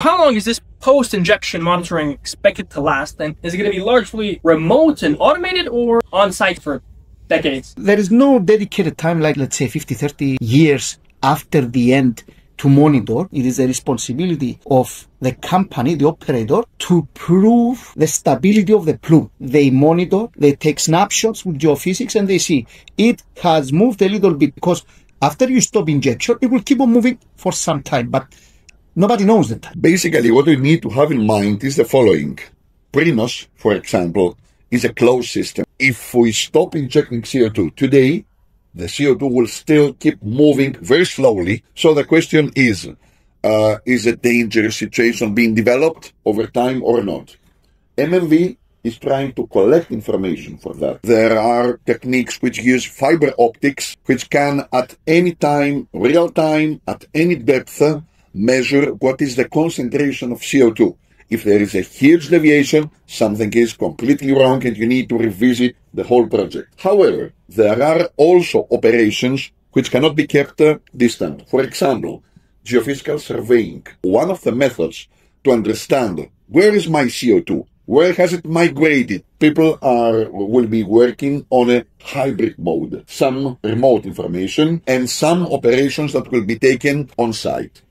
How long is this post-injection monitoring expected to last? And is it going to be largely remote and automated or on-site for decades? There is no dedicated time like, let's say, 50, 30 years after the end to monitor. It is a responsibility of the company, the operator, to prove the stability of the plume. They monitor, they take snapshots with geophysics and they see it has moved a little bit because after you stop injection, it will keep on moving for some time, but nobody knows that. Basically, what we need to have in mind is the following. Prinos, for example, is a closed system. If we stop injecting CO2 today, the CO2 will still keep moving very slowly. So the question is, uh, is a dangerous situation being developed over time or not? MMV is trying to collect information for that. There are techniques which use fiber optics, which can at any time, real time, at any depth, measure what is the concentration of CO2. If there is a huge deviation, something is completely wrong and you need to revisit the whole project. However, there are also operations which cannot be kept uh, distant. For example, geophysical surveying. One of the methods to understand where is my CO2, where has it migrated? People are, will be working on a hybrid mode. Some remote information and some operations that will be taken on site.